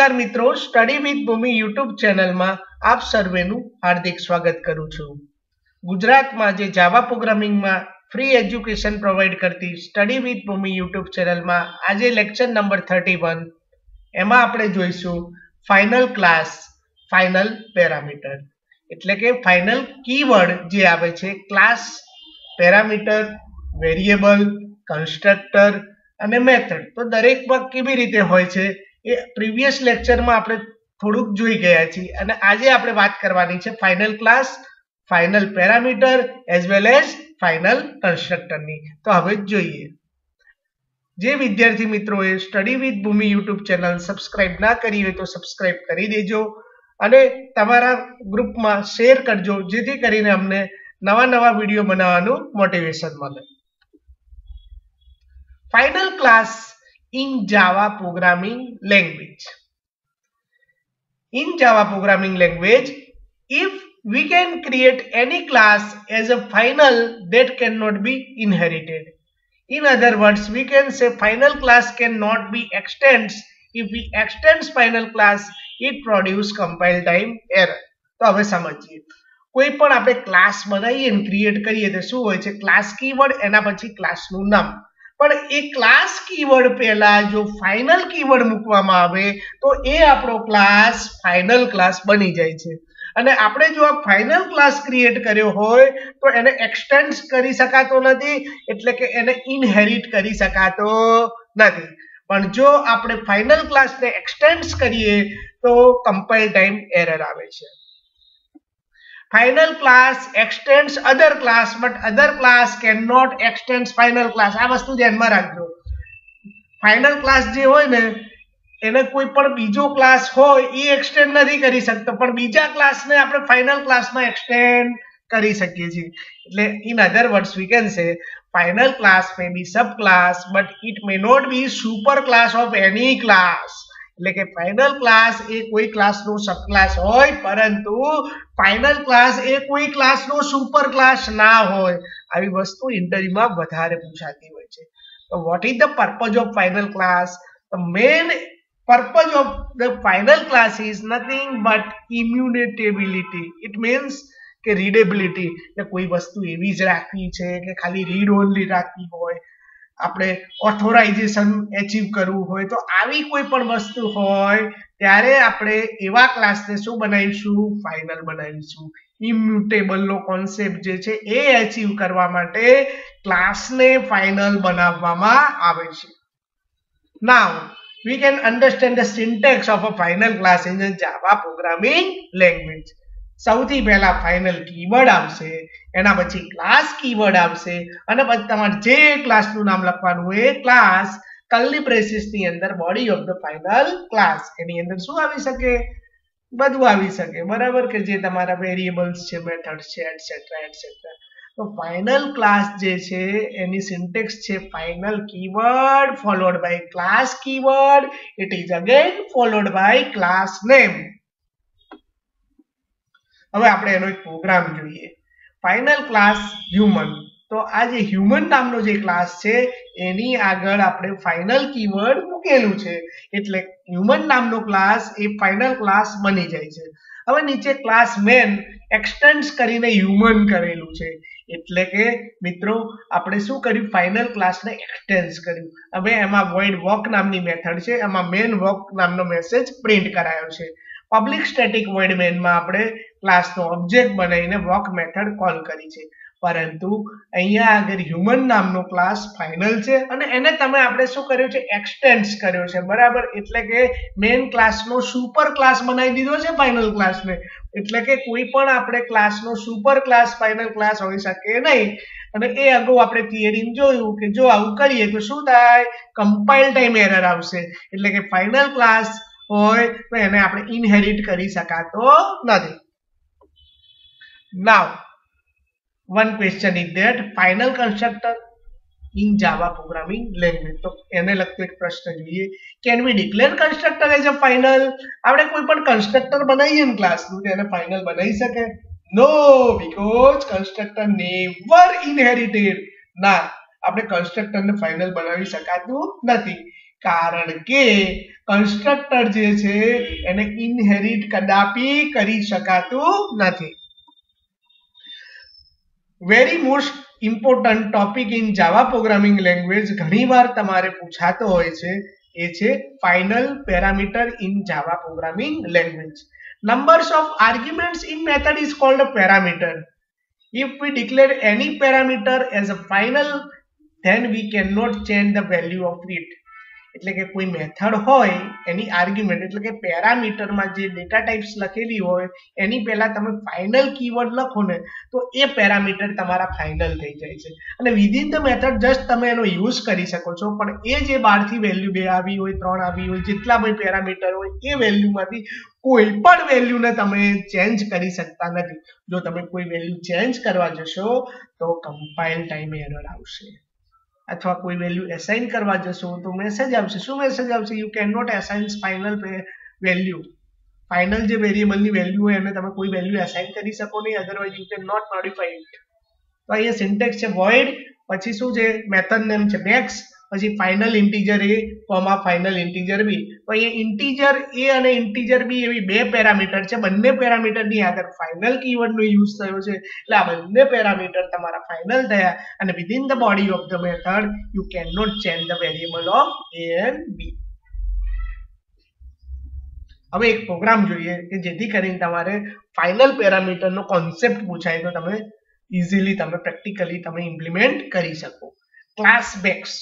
નમસ્કાર મિત્રો study with Bhumi YouTube ચેનલમાં આપ સર્વેનું હાર્દિક સ્વાગત કરું છું. ગુજરાતમાં જે જાવા પ્રોગ્રામિંગમાં ફ્રી એજ્યુકેશન પ્રોવાઈડ કરતી સ્ટડી વિથ ભૂમિ યુટ્યુબ ચેનલમાં આજે લેક્ચર નંબર થર્ટી વન એમાં આપણે જોઈશું ફાઇનલ ક્લાસ ફાઇનલ પેરામીટર એટલે કે ફાઇનલ કીવર્ડ જે આવે છે ક્લાસ પેરામીટર વેરિયેબલ કન્સ્ટ્રક્ટર અને મેથડ તો દરેકમાં કેવી રીતે હોય છે? એ પ્રીવિયસ લેક્ચરમાં આપણે થોડુંક જોઈ ગયા છીએ. અને આજે આપણે વાત કરવાની છે final class final parameter as well as final કન્સ્ટ્રક્ટરની તો હવે જોઈએ. જે વિદ્યાર્થી મિત્રોએ study with Bhoomi YouTube channel subscribe ના કરી હોય તો સબસ્ક્રાઇબ કરી દેજો અને તમારા ગ્રુપમાં શેર કરજો, જેથી કરીને અમને નવા નવા વીડિયો બનાવવાનું મોટિવેશન મળે. Final class in Java programming language. In Java programming language, if we can create any class as a final that cannot be inherited. In other words, we can say final class cannot be extends. If we extends final class, it produce compile time error. તો હવે સમજીએ કોઈ પણ આપણે class બનાવીએ ને create કરીએ તો શું હોય છે ક્લાસ કીવર્ડ એના પછી ક્લાસનું નામ પણ એ ક્લાસ કીવર્ડ પહેલા જો ફાઇનલ કીવર્ડ મૂકવામાં આવે, તો એ આપણો ક્લાસ ફાઇનલ ક્લાસ બની જાય છે. અને આપણે જો આ ફાઇનલ ક્લાસ ક્રિએટ કર્યો હોય, તો એને એક્સટેન્ડ કરી શકાતો નથી, એટલે કે એને ઇનહેરિટ કરી શકાતો નથી. પણ જો આપણે ફાઇનલ ક્લાસને એક્સટેન્ડ કરીએ, તો કમ્પાઇલ ટાઈમ એરર આવે છે. Final class extends other class, but other class cannot extend final class. આ વસ્તુ ધ્યાનમાં રાખજો. Final class જે હોય ને, એને કોઈ પણ બીજો ક્લાસ હોય એ એક્સટેન્ડ નથી કરી શકતો. પણ બીજા ક્લાસને આપણે ફાઇનલ ક્લાસમાં એક્સટેન્ડ કરી શકીએ છીએ. એટલે in other words we can say final class may be sub class but it may not be super class of any class એટલે કે ફાઇનલ ક્લાસ એ કોઈ ક્લાસનો સબક્લાસ હોય, પરંતુ ફાઇનલ ક્લાસ એ કોઈ ક્લાસનો સુપર ક્લાસ ના હોય. આવી વસ્તુ ઇન્ટરવ્યુમાં વધારે પૂછાતી હોય છે. તો what is the purpose of final class the main purpose of the final class is nothing but immutability. It means કે રીડેબિલિટી કોઈ વસ્તુ એવી જ રાખવી છે કે ખાલી રીડ ઓનલી રાખવી હોય. આપણે ઓથોરાઇઝેશન એચીવ કરવું હોય તો આવી કોઈ પણ વસ્તુ હોય, ત્યારે આપણે એવા ક્લાસને શું બનાવીશું? ફાઇનલ બનાવીશું. ઇમ્યુટેબલનો કોન્સેપ્ટ જે છે એ એચીવ કરવા માટે ક્લાસને ફાઇનલ બનાવવામાં આવે છે. નાવ we can understand the syntax of a final class in a Java programming. સૌથી પહેલા ફાઇનલ કીવર્ડ આવશે, એના પછી ક્લાસ કીવર્ડ આવશે, અને પછી તમારે જે ક્લાસનું નામ લખવાનું એ ક્લાસ કલ્લી ની અંદર body of the final class એની અંદર શું આવી શકે? બધું આવી શકે. બરાબર કે જે તમારા વેરિયેબલ્સ છે મેથડ છે એટસેટ્રા એટસેટ્રા તો ફાઇનલ ક્લાસ જે છે, એની સિન્ટેક્સ છે final keyword followed by class keyword it is again followed by class name હવે આપણે એનો એક પ્રોગ્રામ જોઈએ. ફાઇનલ ક્લાસ હ્યુમન તો આ જે હ્યુમન નામનો જે ક્લાસ છે, એની આગળ આપણે ફાઇનલ કીવર્ડ મૂકેલું છે. એટલે હ્યુમન નામનો ક્લાસ એ ફાઇનલ ક્લાસ બની જાય છે. હવે નીચે ક્લાસ મેન એક્સટેન્ડ કરીને હ્યુમન કરેલું છે. એટલે કે, મિત્રો, આપણે શું કર્યું? ફાઇનલ ક્લાસને એક્સટેન્ડ કર્યું. હવે એમાં વોઇડ વોક નામની મેથડ છે. એમાં મેન વોક નામનો મેસેજ પ્રિન્ટ કરાયો છે. પબ્લિક સ્ટેટિક વોઇડ મેનમાં આપણે ક્લાસનો ઓબ્જેક્ટ બનાવીને વોક મેથડ કોલ કરી છે. પરંતુ અહીંયા આગળ હ્યુમન નામનો ક્લાસ ફાઇનલ છે અને એને તમે આપણે શું કર્યું છે? એક્સટેન્ડ કર્યો છે. બરાબર? એટલે કે મેઇન ક્લાસનો સુપર ક્લાસ બનાવી દીધો છે ફાઇનલ ક્લાસને એટલે કે કોઈ પણ આપણે ક્લાસનો સુપર ક્લાસ ફાઇનલ ક્લાસ હોઈ શકે નહીં. અને એ અગાઉ આપણે થિયરીમ જોયું કે જો આવું કરીએ તો શું થાય? કમ્પાઇલ ટાઈમ એરર આવશે. એટલે કે ફાઇનલ ક્લાસ હોય તો એને આપણે ઇનહેરિટ કરી શકાતો નથી. Now one question is that final constructor in Java programming language તો એને લગતો એક પ્રશ્ન જોઈએ. Can we declare constructor as a final આપણે કોઈ પણ કન્સ્ટ્રક્ટર બનાવીએ ને ક્લાસનું એને ફાઇનલ બનાવી શકે. No because constructor never inherited ના આપણે કન્સ્ટ્રક્ટરને ફાઇનલ બનાવી શકાતું નથી. કારણ કે કન્સ્ટ્રક્ટર જે છે એને ઇનહેરિટ કદાપી કરી શકાતું નથી very most important topic in Java programming language ઘણીવાર તમારે પૂછાતો હોય છે એ છે final parameter in Java programming language numbers of arguments in method is called a parameter if we declare any parameter as a final then we cannot change the value of it એટલે કે કોઈ method હોય, એની argument એટલે કે પેરામીટરમાં જે data types લખેલી હોય, એની પહેલા તમે ફાઇનલ કીવર્ડ લખો ને, તો એ પેરામીટર તમારા ફાઇનલ થઈ જાય છે. અને વિધિન ધ મેથડ જસ્ટ તમે એનો યુઝ કરી શકો છો, પણ એ જે બહારથી વેલ્યુ બે આવી હોય, ત્રણ આવી હોય, જેટલા પણ પેરામીટર હોય, એ વેલ્યુમાંથી કોઈ પણ વેલ્યુને તમે ચેન્જ કરી શકતા નથી. જો તમે કોઈ વેલ્યુ ચેન્જ કરવા જશો, તો કમ્પાઇલ ટાઈમે એરર આવશે. અથવા કોઈ વેલ્યુ એસાઇન કરવા જશો, તો મેસેજ આવશે. શું મેસેજ આવશે? You can not assign final value final જે વેરિયેબલની વેલ્યુ હોય, એને તમે કોઈ વેલ્યુ એસાઇન કરી શકો નહીં. Otherwise you can not modify it તો અહીંયા સિન્ટેક્સ છે વોઇડ પછી શું છે? મેથડ નેમ છે મેક્સ પછી final integer a comma final integer b તો અહીંયા ઇન્ટીજર એ અને ઇન્ટીજર બી એવી બે પેરામીટર છે. બંને પેરામીટરની આગળ ફાઇનલ કીવર્ડનો યુઝ થયો છે. એટલે આ બંને પેરામીટર તમારા ફાઇનલ થયા અને within the body of the method you can not change the variable of a and b હવે એક પ્રોગ્રામ જોઈએ કે જેથી કરીને તમારે ફાઇનલ પેરામીટરનો કોન્સેપ્ટ પૂછાય તો તમે ઇઝીલી તમે પ્રેક્ટિકલી તમે ઇમ્પ્લિમેન્ટ કરી શકો. ક્લાસ બેક્સ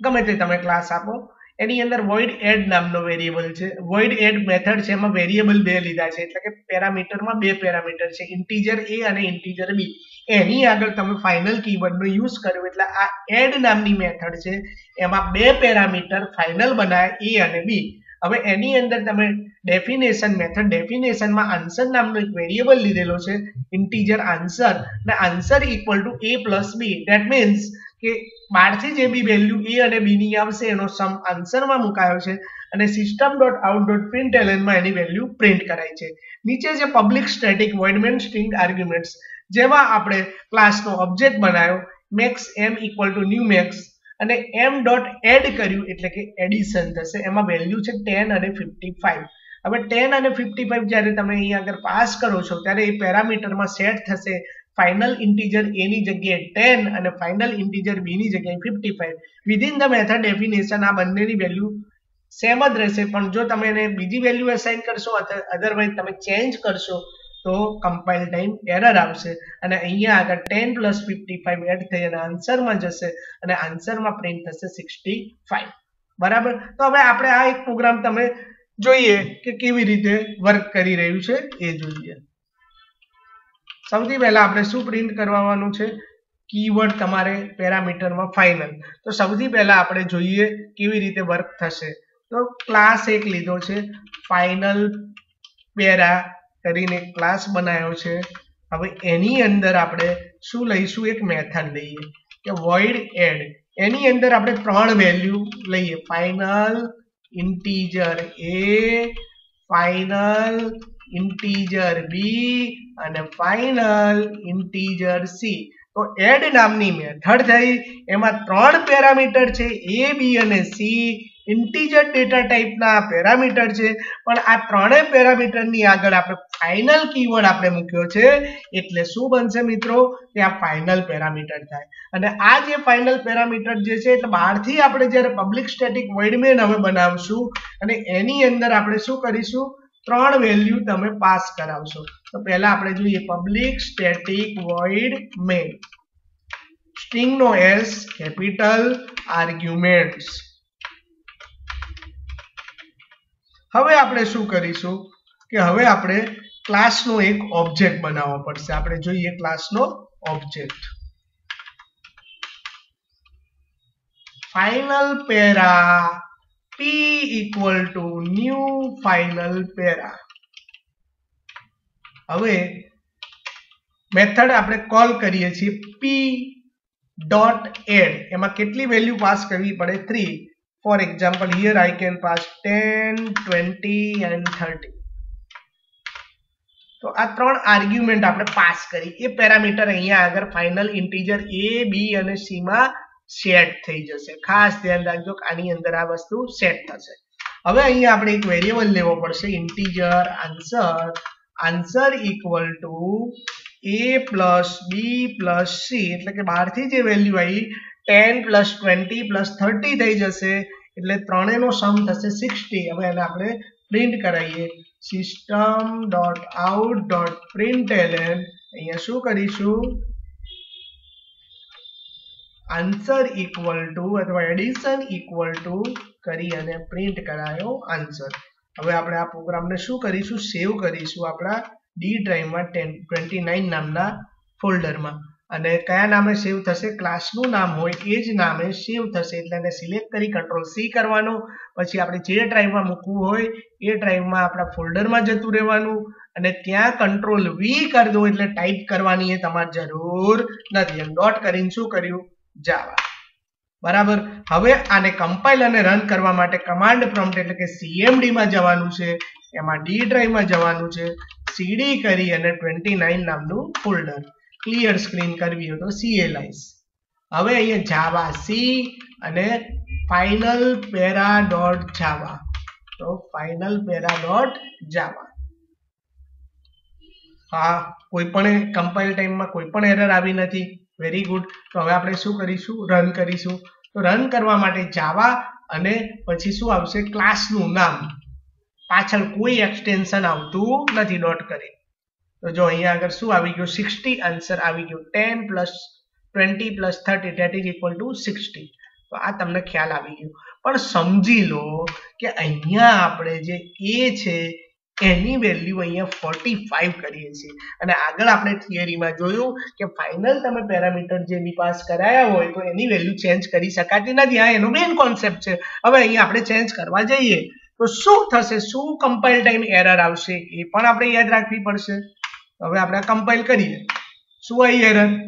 ગમે તે તમે ક્લાસ આપો. એની અંદર વોઇડ એડ નામનો વેરિયેબલ છે. વોઇડ એડ મેથડ છે, એમાં વેરિયેબલ બે લીધા છે. એટલે કે પેરામીટરમાં બે પેરામીટર છે. ઇન્ટીજર એ અને ઇન્ટીજર બી એની આગળ તમે ફાઇનલ કીવર્ડનો યુઝ કર્યો. એટલે આ એડ નામની મેથડ છે. એમાં બે પેરામીટર ફાઇનલ બનાવ્યા એ અને બી હવે એની અંદર તમે ડેફિનેશન મેથડ ડેફિનેશનમાં આન્સર નામનો એક વેરિયેબલ લીધેલો છે. ઇન્ટીજર આન્સર અને answer equal to a plus b that means કે બહારથી જે બી વેલ્યુ એ અને બી ની આવશે, એનો સમ આન્સરમાં મુકાયો છે અને system dot out dot print એલએનમાં એની વેલ્યુ પ્રિન્ટ કરાય છે. નીચે જે public static void main string arguments જેમાં આપણે ક્લાસનો ઓબ્જેક્ટ બનાવ્યો max m equal to new max અને એમ ડોટ એડ કર્યું એટલે કે એડિશન થશે. એમાં વેલ્યુ છે ટેન અને ફિફ્ટી ફાઈવ હવે ટેન અને ફિફ્ટી ફાઈવ જ્યારે તમે અહીંયા આગળ પાસ કરો છો, ત્યારે એ પેરામીટરમાં સેટ થશે ફાઇનલ ઇન્ટીજર એ ની જગ્યાએ ટેન અને ફાઇનલ ઇન્ટીજર બી ની જગ્યાએ fifty five within the method definition આ બંનેની વેલ્યુ સેમ જ રહેશે. પણ જો તમે એને બીજી વેલ્યુ અસાઇન કરશો અધરવાઇઝ તમે ચેન્જ કરશો, તો કમ્પાઇલ ટાઈમ એરર આવશે. અને અહીંયા આગળ ten plus fifty five add થઈ અને આન્સરમાં જશે અને આન્સરમાં પ્રિન્ટ થશે સિક્સટી ફાઈવ બરાબર? તો હવે આપણે આ એક પ્રોગ્રામ તમે જોઈએ કે કેવી રીતે વર્ક કરી રહ્યું છે એ જોઈએ. સૌથી પહેલા આપણે શું પ્રિન્ટ કરવાનું છે? કીવર્ડ તમારે પેરામીટરમાં ફાઇનલ તો સૌથી પહેલા આપણે જોઈએ કેવી રીતે વર્ક થશે. તો ક્લાસ એક લીધો છે. ફાઇનલ પેરા કરીને ક્લાસ બનાવ્યો છે. હવે એની અંદર આપણે શું લઈશું? એક મેથડ લઈએ, કે વોઇડ એડ એની અંદર આપણે ત્રણ વેલ્યુ લઈએ. Final integer A final integer b અને ફાઇનલ ઇન્ટીજર સી તો એડ નામની મેથડ થઈ. એમાં ત્રણ પેરામીટર છે એ બી અને સી ઇન્ટીજર ડેટા ટાઈપના પેરામીટર છે. પણ આ ત્રણેય પેરામીટરની આગળ આપણે ફાઇનલ કીવર્ડ આપણે મૂક્યો છે. એટલે શું બનશે મિત્રો? કે આ ફાઇનલ પેરામીટર થાય. અને આ જે ફાઇનલ પેરામીટર જે છે, એટલે બહારથી આપણે જ્યારે પબ્લિક સ્ટેટિક વર્ડમેન મેન હવે બનાવશું, અને એની અંદર આપણે શું કરીશું? ત્રણ વેલ્યુ તમે પાસ કરાવશો. તો પહેલા આપણે જોઈએ public static void main string નો એસ કેપિટલ આર્ગ્યુમેન્ટ્સ હવે આપણે શું કરીશું કે હવે આપણે ક્લાસનો એક ઓબ્જેક્ટ બનાવવો પડશે. આપણે જોઈએ ક્લાસનો object final para p equal to new final para હવે મેથડ આપણે કોલ કરીએ છીએ p ડોટ એડ એમાં કેટલી વેલ્યુ પાસ કરવી પડે? 3 for example here I can pass 10 20 and 30 તો આ ત્રણ આર્ગ્યુમેન્ટ આપણે પાસ કરી. એ પેરામીટર અહીંયા આગળ ફાઇનલ ઇન્ટીજર a, b અને c માં સેટ થઈ જશે. ખાસ ધ્યાન રાખજો કે આની અંદર આ વસ્તુ સેટ થશે. હવે અહીંયા આપણે એક વેરિયેબલ લેવો પડશે integer answer answer equal to a plus b plus c એટલે કે બહારથી જે વેલ્યુ આવી ten plus twenty plus thirty થઈ જશે. એટલે ત્રણેયનો સમ થશે સિક્સટી હવે એને આપણે પ્રિન્ટ કરાવીએ. System dot out dot print અહીંયા શું કરીશું? આન્સર ઇક્વલ ટુ અથવા એડિશન ઇક્વલ ટુ કરી અને પ્રિન્ટ કરાયો આન્સર હવે આપણે આ પ્રોગ્રામને શું કરીશું? સેવ કરીશું આપણા ડી ડ્રાઈવમાં ટેન ટ્વેન્ટી નાઇન નામના ફોલ્ડરમાં. અને કયા નામે સેવ થશે? ક્લાસનું નામ હોય એ જ નામે સેવ થશે. એટલે એને સિલેક્ટ કરી કંટ્રોલ સી કરવાનો. પછી આપણે જે ડ્રાઈવમાં મૂકવું હોય એ ડ્રાઈવમાં આપણા ફોલ્ડરમાં જતું રહેવાનું. અને ત્યાં કંટ્રોલ વી કરી દો. એટલે ટાઈપ કરવાની એ તમારે જરૂર નથી. એમ ડોટ કરીને શું કર્યું? જાવા બરાબર? હવે આને કમ્પાઇલ અને રન કરવા માટે કમાન્ડ પ્રોમ્પ્ટ એટલે કે સીએમડી માં જવાનું છે. એમાં ડી ડ્રાઈવમાં જવાનું છે. સીડી કરી અને ટ્વેન્ટી નાઇન નામનું ફોલ્ડર ક્લિયર સ્ક્રીન કરવી હોય તો સીએલઆઈસ હવે અહીંયા જાવા સી અને ફાઇનલ પેરા ડોટ જાવા તો ફાઇનલ પેરા ડોટ જાવા હા, કોઈ પણ કમ્પાઇલ ટાઈમમાં કોઈ પણ એરર આવી નથી. વેરી ગુડ તો હવે આપણે શું કરીશું? રન કરીશું. તો રન કરવા માટે જાવા અને પછી શું આવશે? ક્લાસનું નામ. પાછળ કોઈ એક્સટેન્શન આવતું નથી. ડોટ કરી. તો જો અહીંયા આગળ શું આવી ગયું? સિક્સટી આન્સર આવી ગયો. Ten plus twenty plus thirty that is equal to sixty તો આ તમને ખ્યાલ આવી ગયો. પણ સમજી લો કે અહીંયા આપણે જે એ છે એની વેલ્યુ અહીંયા ફોર્ટી ફાઈવ કરીએ છીએ. અને આગળ આપણે થિયરીમાં જોયું કે ફાઇનલ તમે પેરામીટર જે બી પાસ કરાયા હોય તો એની વેલ્યુ ચેન્જ કરી શકાતી નથી. આ એનો મેઇન કોન્સેપ્ટ છે. હવે અહીંયા આપણે ચેન્જ કરવા જઈએ તો શું થશે? શું કમ્પાઇલ ટાઈમ એરર આવશે? એ પણ આપણે યાદ રાખવી પડશે. હવે આપણે કમ્પાઇલ કરીએ. શું આવી error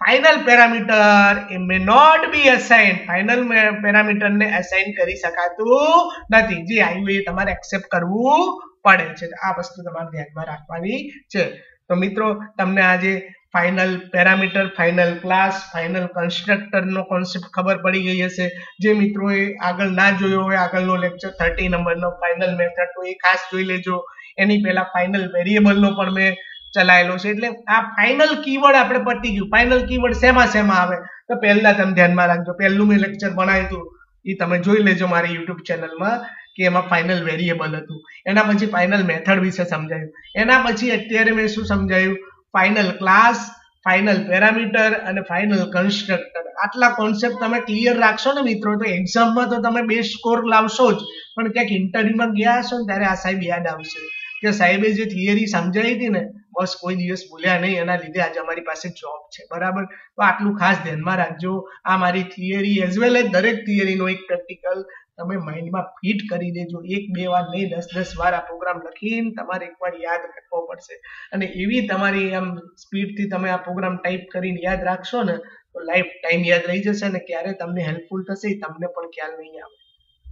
final parameter a may not be assign final પેરામીટરને assign કરી શકાતું નથી. જે આવ્યું એ તમારે એક્સેપ્ટ કરવું પડે છે. આ વસ્તુ તમારે ધ્યાનમાં રાખવાની છે. તો મિત્રો, તમને આજે final parameter final class final કન્સ્ટ્રક્ટરનો concept ખબર પડી ગઈ હશે. જે મિત્રોએ આગળ ના જોયો હોય, આગળનો લેક્ચર થર્ટી નંબરનો ફાઇનલ મેથડ તો એ ખાસ જોઈ લેજો. એની પહેલા ફાઇનલ વેરિયેબલનો પણ મેં ચલાયેલો છે. એટલે આ ફાઇનલ કીવર્ડ આપણે પતી ગયું. ફાઇનલ કીવર્ડ શેમાં શેમાં આવે? તો પહેલા તમે ધ્યાનમાં રાખજો. પહેલું મેં લેક્ચર બનાવ્યું હતું. એ તમે જોઈ લેજો મારી યુટ્યુબ ચેનલમાં કે એમાં ફાઇનલ વેરિયેબલ હતું. એના પછી ફાઇનલ મેથડ વિશે સમજાયું. એના પછી અત્યારે મેં શું સમજાયું? ફાઇનલ ક્લાસ ફાઇનલ પેરામીટર અને ફાઇનલ કન્સ્ટ્રક્ટર આટલા કોન્સેપ્ટ તમે ક્લિયર રાખશો ને મિત્રો, તો એક્ઝામમાં તો તમે બેસ્ટ સ્કોર લાવશો જ. પણ ક્યાંક ઇન્ટરવ્યુમાં ગયા હશો ને ત્યારે આ સાહેબ યાદ આવશે. કે સાહેબે જે થિયરી સમજાવી હતી ને બસ કોઈ દિવસ ભૂલ્યા નહીં, એના લીધે આજે અમારી પાસે જોબ છે. બરાબર? તો આટલું ખાસ ધ્યાનમાં રાખજો. આ મારી થિયરી એઝ વેલ એઝ દરેક થિયરીનો એક પ્રેક્ટિકલ તમે માઇન્ડમાં ફિટ કરી દેજો. એક, બે વાર નહીં, દસ દસ વાર આ પ્રોગ્રામ લખીને તમારે એકવાર યાદ રાખવો પડશે. અને એવી તમારી આમ સ્પીડથી તમે આ પ્રોગ્રામ ટાઈપ કરીને યાદ રાખશો ને, તો લાઈફ ટાઈમ યાદ રહી જશે ને ક્યારે તમને હેલ્પફુલ થશે તમને પણ ખ્યાલ નહીં આવે.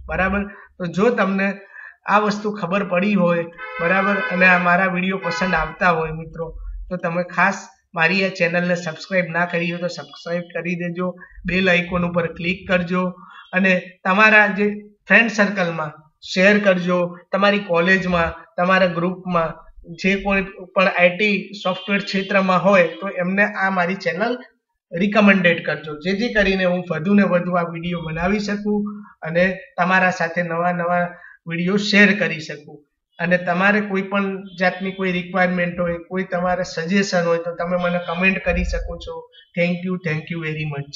બરાબર? તો જો તમને આ વસ્તુ ખબર પડી હોય, બરાબર? અને આ મારા વીડિયો પસંદ આવતા હોય મિત્રો, તો તમે ખાસ મારી આ ચેનલને સબસ્ક્રાઇબ ના કરી હોય તો સબસ્ક્રાઇબ કરી દેજો બેલ આઇકોન ઉપર ક્લિક કરજો, અને તમારા જે ફ્રેન્ડ સર્કલમાં શેર કરજો, તમારી કોલેજમાં તમારા ગ્રુપમાં જે કોઈ પણ આઈટી સોફ્ટવેર ક્ષેત્રમાં હોય, તો એમને આ મારી ચેનલ રિકમેન્ડેડ કરજો. જેથી કરીને હું વધુ ને વધુ આ વીડિયો બનાવી શકું, અને તમારા સાથે નવા નવા વીડિયો શેર કરી શકું. અને તમારે કોઈ પણ જાતની કોઈ રિક્વાયરમેન્ટ હોય, કોઈ તમારે સજેશન હોય, તો તમે મને કમેન્ટ કરી શકો છો. Thank you thank you very much